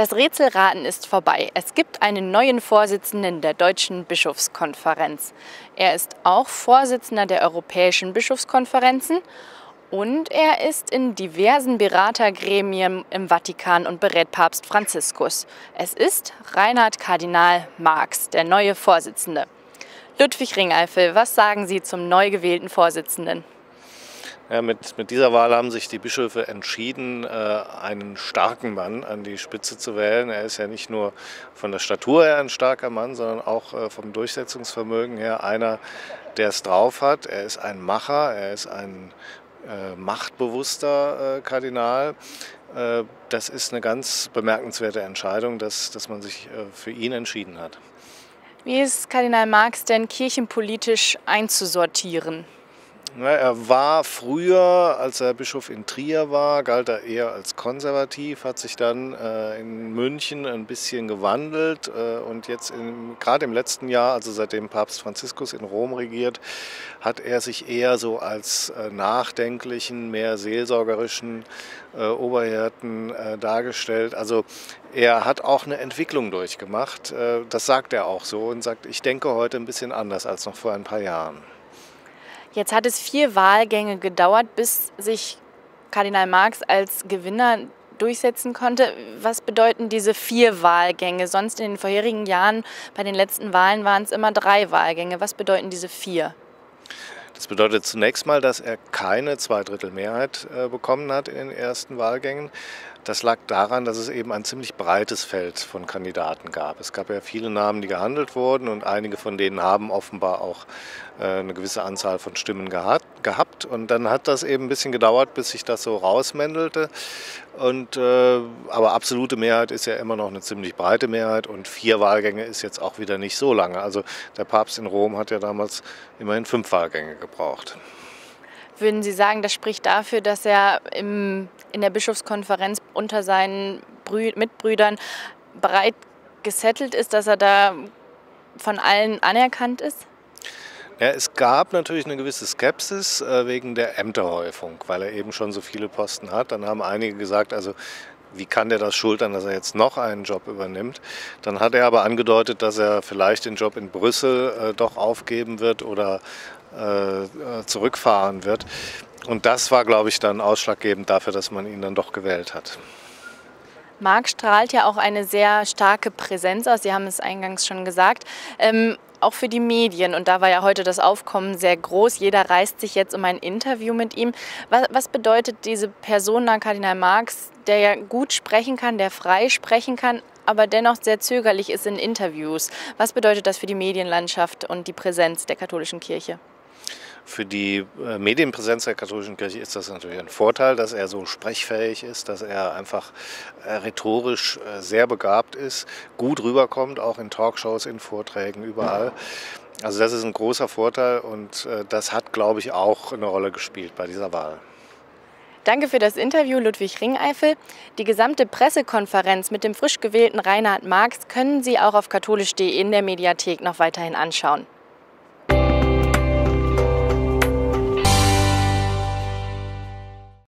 Das Rätselraten ist vorbei. Es gibt einen neuen Vorsitzenden der Deutschen Bischofskonferenz. Er ist auch Vorsitzender der Europäischen Bischofskonferenzen und er ist in diversen Beratergremien im Vatikan und berät Papst Franziskus. Es ist Reinhard Kardinal Marx, der neue Vorsitzende. Ludwig Ringeifel, was sagen Sie zum neu gewählten Vorsitzenden? Ja, mit, mit dieser Wahl haben sich die Bischöfe entschieden, äh, einen starken Mann an die Spitze zu wählen. Er ist ja nicht nur von der Statur her ein starker Mann, sondern auch äh, vom Durchsetzungsvermögen her einer, der es drauf hat. Er ist ein Macher, er ist ein äh, machtbewusster Kardinal. Das ist eine ganz bemerkenswerte Entscheidung, dass, dass man sich für ihn entschieden hat. Wie ist Kardinal Marx denn kirchenpolitisch einzusortieren? Er war früher, als er Bischof in Trier war, galt er eher als konservativ, hat sich dann äh, in München ein bisschen gewandelt äh, und jetzt gerade im letzten Jahr, also seitdem Papst Franziskus in Rom regiert, hat er sich eher so als äh, nachdenklichen, mehr seelsorgerischen Oberhirten dargestellt. Also er hat auch eine Entwicklung durchgemacht, das sagt er auch so und sagt, ich denke heute ein bisschen anders als noch vor ein paar Jahren. Jetzt hat es vier Wahlgänge gedauert, bis sich Kardinal Marx als Gewinner durchsetzen konnte. Was bedeuten diese vier Wahlgänge? Sonst in den vorherigen Jahren, bei den letzten Wahlen waren es immer drei Wahlgänge. Was bedeuten diese vier? Das bedeutet zunächst mal, dass er keine Zweidrittelmehrheit äh, bekommen hat in den ersten Wahlgängen. Das lag daran, dass es eben ein ziemlich breites Feld von Kandidaten gab. Es gab ja viele Namen, die gehandelt wurden und einige von denen haben offenbar auch äh, eine gewisse Anzahl von Stimmen gehabt. Und dann hat das eben ein bisschen gedauert, bis sich das so rausmändelte. Und, äh, aber absolute Mehrheit ist ja immer noch eine ziemlich breite Mehrheit und vier Wahlgänge ist jetzt auch wieder nicht so lange. Also der Papst in Rom hat ja damals immerhin fünf Wahlgänge gebraucht. Würden Sie sagen, das spricht dafür, dass er im, in der Bischofskonferenz unter seinen Brü Mitbrüdern breit gesettelt ist, dass er da von allen anerkannt ist? Ja, es gab natürlich eine gewisse Skepsis äh, wegen der Ämterhäufung, weil er eben schon so viele Posten hat. Dann haben einige gesagt, also wie kann der das schultern, dass er jetzt noch einen Job übernimmt? Dann hat er aber angedeutet, dass er vielleicht den Job in Brüssel äh, doch aufgeben wird oder äh, zurückfahren wird. Und das war, glaube ich, dann ausschlaggebend dafür, dass man ihn dann doch gewählt hat. Marc strahlt ja auch eine sehr starke Präsenz aus. Sie haben es eingangs schon gesagt. Ähm, auch für die Medien. Und da war ja heute das Aufkommen sehr groß. Jeder reißt sich jetzt um ein Interview mit ihm. Was, was bedeutet diese Persona Kardinal Marx, der ja gut sprechen kann, der frei sprechen kann, aber dennoch sehr zögerlich ist in Interviews? Was bedeutet das für die Medienlandschaft und die Präsenz der katholischen Kirche? Für die äh, Medienpräsenz der katholischen Kirche ist das natürlich ein Vorteil, dass er so sprechfähig ist, dass er einfach äh, rhetorisch äh, sehr begabt ist, gut rüberkommt, auch in Talkshows, in Vorträgen, überall. Also das ist ein großer Vorteil und das hat, glaube ich, auch eine Rolle gespielt bei dieser Wahl. Danke für das Interview, Ludwig Ringeifel. Die gesamte Pressekonferenz mit dem frisch gewählten Reinhard Marx können Sie auch auf katholisch.de in der Mediathek noch weiterhin anschauen.